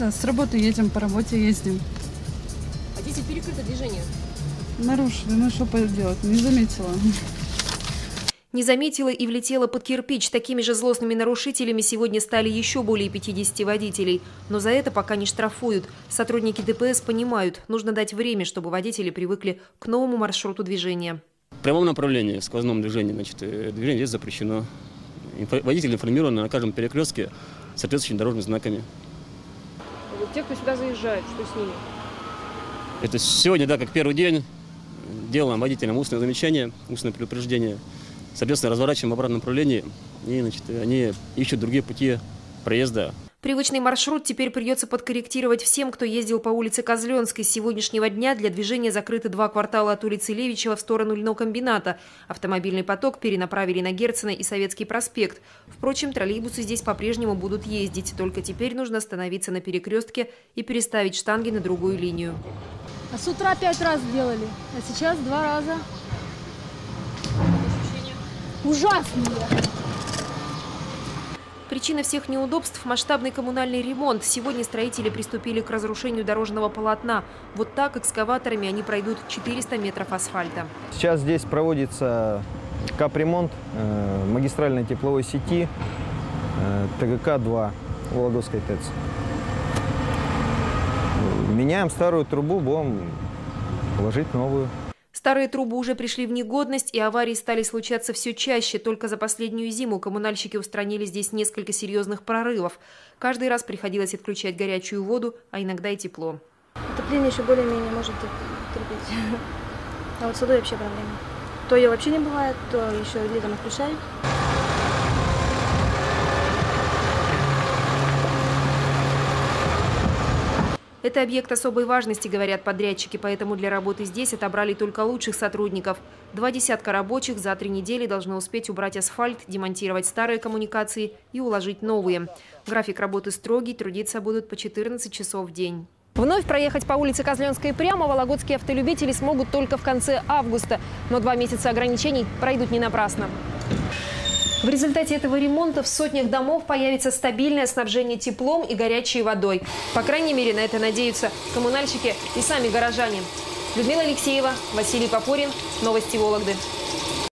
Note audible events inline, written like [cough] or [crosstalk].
С работы едем, по работе ездим. А здесь перекрыто движение. Нарушили, ну что поделать, не заметила. Не заметила и влетела под кирпич. Такими же злостными нарушителями сегодня стали еще более 50 водителей. Но за это пока не штрафуют. Сотрудники ДПС понимают, нужно дать время, чтобы водители привыкли к новому маршруту движения. В прямом направлении, в сквозном движении, значит, э, движение здесь запрещено. Инфо- Водители информированы на каждом перекрестке соответствующими дорожными знаками. Те, кто сюда заезжает, что с ними? Это сегодня, да, как первый день, делаем водителям устное замечание, устное предупреждение. Соответственно, разворачиваем в обратном направлении, и значит, они ищут другие пути проезда. Привычный маршрут теперь придется подкорректировать всем, кто ездил по улице Козленской. С сегодняшнего дня для движения закрыты два квартала от улицы Левичева в сторону льнокомбината. Автомобильный поток перенаправили на Герцена и Советский проспект. Впрочем, троллейбусы здесь по-прежнему будут ездить. Только теперь нужно остановиться на перекрестке и переставить штанги на другую линию. А с утра пять раз делали, а сейчас два раза. Ужасные. Причина всех неудобств – масштабный коммунальный ремонт. Сегодня строители приступили к разрушению дорожного полотна. Вот так экскаваторами они пройдут 400 метров асфальта. Сейчас здесь проводится капремонт э, магистральной тепловой сети э, ТГК-2 Вологодской ТЭЦ. Меняем старую трубу, будем ложить новую. Старые трубы уже пришли в негодность, и аварии стали случаться все чаще. Только за последнюю зиму коммунальщики устранили здесь несколько серьезных прорывов. Каждый раз приходилось отключать горячую воду, а иногда и тепло. Отопление еще более-менее может тер- терпеть. [laughs] А вот с водой вообще проблема. То ее вообще не бывает, то еще летом отключают. Это объект особой важности, говорят подрядчики, поэтому для работы здесь отобрали только лучших сотрудников. Два десятка рабочих за три недели должны успеть убрать асфальт, демонтировать старые коммуникации и уложить новые. График работы строгий, трудиться будут по 14 часов в день. Вновь проехать по улице Козленской прямо вологодские автолюбители смогут только в конце августа. Но два месяца ограничений пройдут не напрасно. В результате этого ремонта в сотнях домов появится стабильное снабжение теплом и горячей водой. По крайней мере, на это надеются коммунальщики и сами горожане. Людмила Алексеева, Василий Попорин. Новости Вологды.